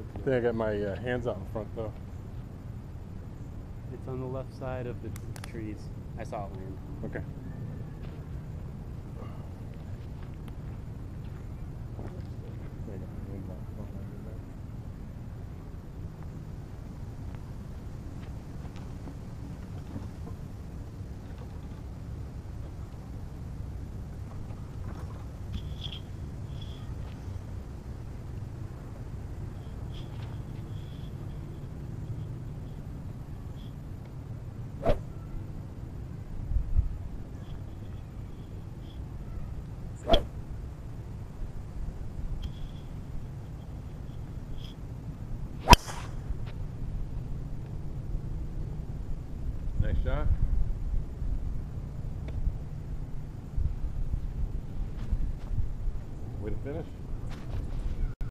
I think I got my uh, hands out in front though. It's on the left side of the trees. I saw it land. Okay. I got my hands out in front like that. Nice shot. Way to finish.